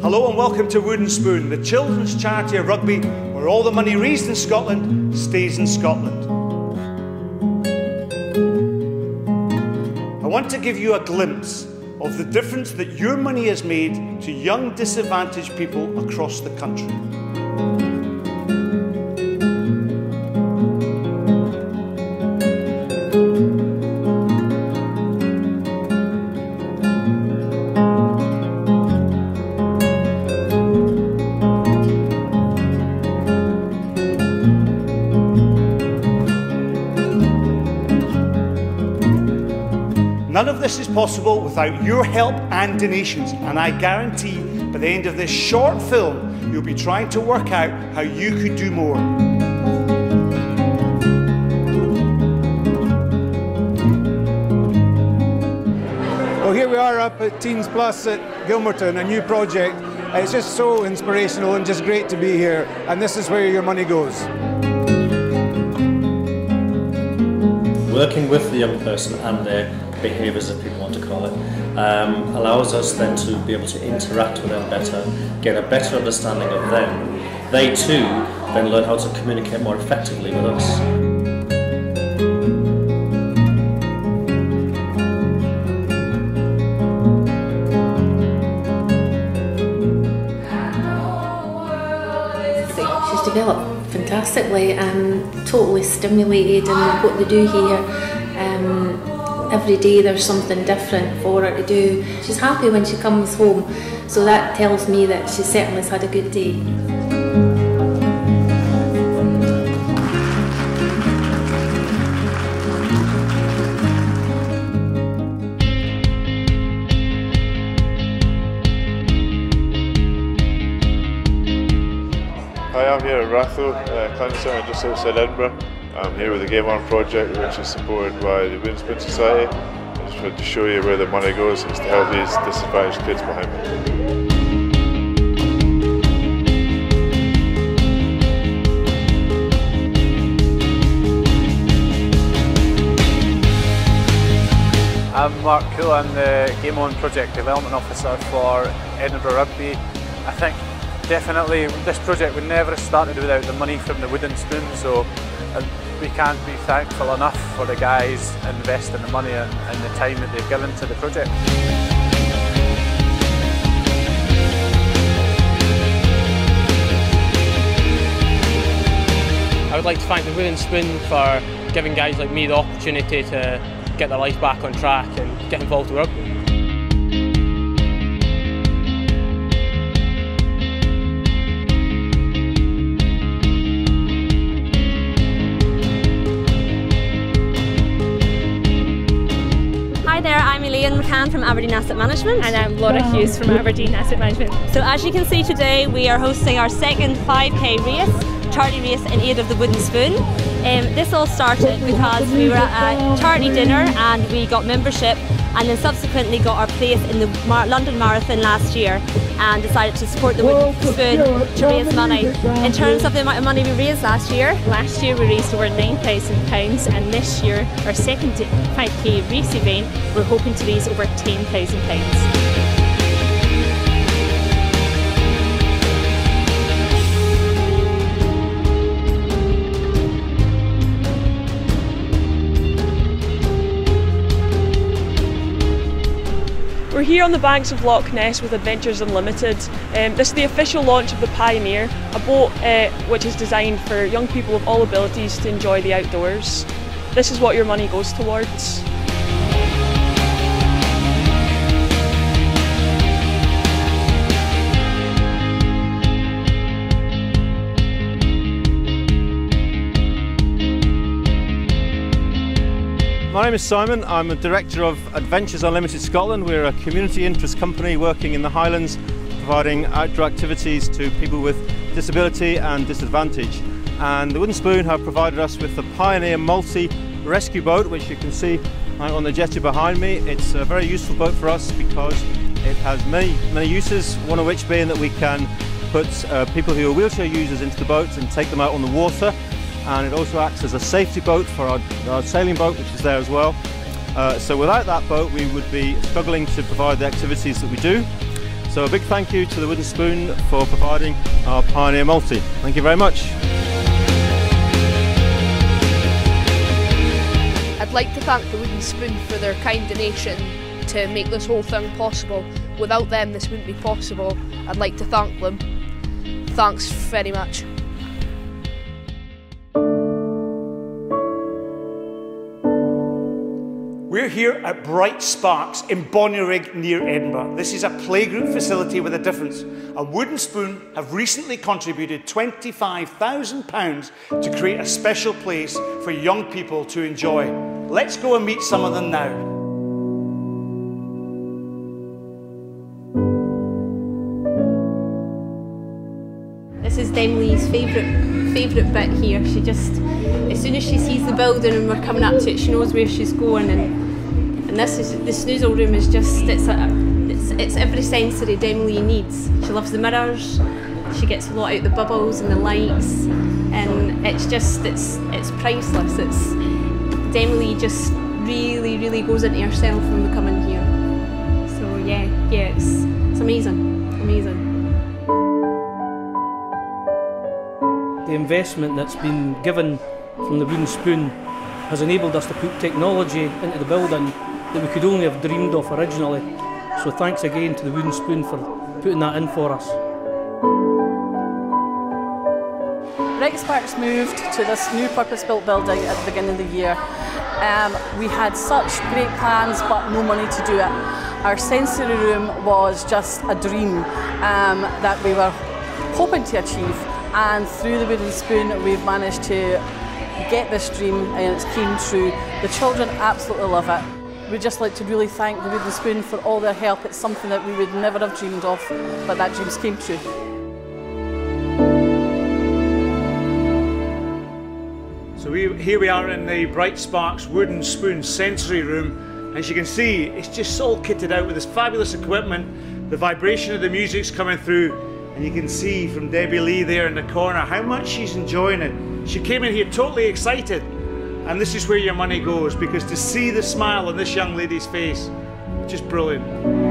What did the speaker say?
Hello and welcome to Wooden Spoon, the children's charity of rugby where all the money raised in Scotland stays in Scotland. I want to give you a glimpse of the difference that your money has made to young disadvantaged people across the country. This is possible without your help and donations, and I guarantee by the end of this short film, you'll be trying to work out how you could do more. Well, here we are up at Teens Plus at Gilmerton, a new project. It's just so inspirational and just great to be here, and this is where your money goes. Working with the young person and their behaviours, if people want to call it, um, allows us then to be able to interact with them better, get a better understanding of them. They too then learn how to communicate more effectively with us. She's developed fantastically and totally stimulated in what they do here. Every day there's something different for her to do. She's happy when she comes home, so that tells me that she certainly has had a good day. Hi, I'm here at Ratho uh, Climbing Centre just outside Edinburgh. I'm here with the Game On project which is supported by the Spoon Society. I just wanted to show you where the money goes is to help these disadvantaged kids behind me. I'm Mark Cool, I'm the Game On Project Development Officer for Edinburgh Rugby. I think definitely this project would never have started without the money from the Wooden Spoon, so we can't be thankful enough for the guys investing the money and, and the time that they've given to the project. I would like to thank the Wooden Spoon for giving guys like me the opportunity to get their life back on track and get involved with rugby. Hi there, I'm Elaine McCann from Aberdeen Asset Management. And I'm Laura Hughes from Aberdeen Asset Management. So as you can see today, we are hosting our second 5k race, charity race in aid of the Wooden Spoon. Um, this all started because we were at a charity dinner and we got membership and then subsequently got our place in the Mar- London Marathon last year and decided to support the Wooden Spoon to raise money. In terms of the amount of money we raised last year, Last year we raised over £9,000 and this year, our second 5k race event, we're hoping to raise over £10,000. We're here on the banks of Loch Ness with Adventures Unlimited. Um, this is the official launch of the Pioneer, a boat uh, which is designed for young people of all abilities to enjoy the outdoors. This is what your money goes towards. My name is Simon. I'm a director of Adventures Unlimited Scotland. We're a community interest company working in the Highlands, providing outdoor activities to people with disability and disadvantage. And the Wooden Spoon have provided us with the Pioneer Multi Rescue Boat, which you can see on the jetty behind me. It's a very useful boat for us because it has many, many uses, one of which being that we can put uh, people who are wheelchair users into the boat and take them out on the water and it also acts as a safety boat for our, our sailing boat which is there as well. Uh, so without that boat we would be struggling to provide the activities that we do. So So a big thank you to the Wooden Spoon for providing our Pioneer Multi. Thank you very much. I'd like to thank the Wooden Spoon for their kind donation to make this whole thing possible. Without them, this wouldn't be possible. I'd like to thank them. Thanks very much. Here at Bright Sparks in Bonnyrigg near Edinburgh. This is a playgroup facility with a difference. A Wooden Spoon have recently contributed £25,000 to create a special place for young people to enjoy. Let's go and meet some of them now. This is Demily's favourite favourite bit here. She just, as soon as she sees the building and we're coming up to it, she knows where she's going. And and this is the snoozle room is just it's a it's it's every sensory Demily needs. She loves the mirrors. She gets a lot out the bubbles and the lights, and it's just it's it's priceless. It's Demily just really really goes into herself when we come in here. So yeah yeah it's it's amazing amazing. The investment that's been given from the Wooden Spoon has enabled us to put technology into the building that we could only have dreamed of originally. So thanks again to the Wooden Spoon for putting that in for us. Bright Sparks moved to this new purpose-built building at the beginning of the year. Um, we had such great plans but no money to do it. Our sensory room was just a dream um, that we were hoping to achieve and through the Wooden Spoon we've managed to get this dream and it's came true. The children absolutely love it. We'd just like to really thank the Wooden Spoon for all their help. It's something that we would never have dreamed of, but that dreams came true. So we, here we are in the Bright Sparks Wooden Spoon sensory room. As you can see, it's just all kitted out with this fabulous equipment. The vibration of the music's coming through. And you can see from Debbie Lee there in the corner how much she's enjoying it. She came in here totally excited. And this is where your money goes because to see the smile on this young lady's face, just brilliant.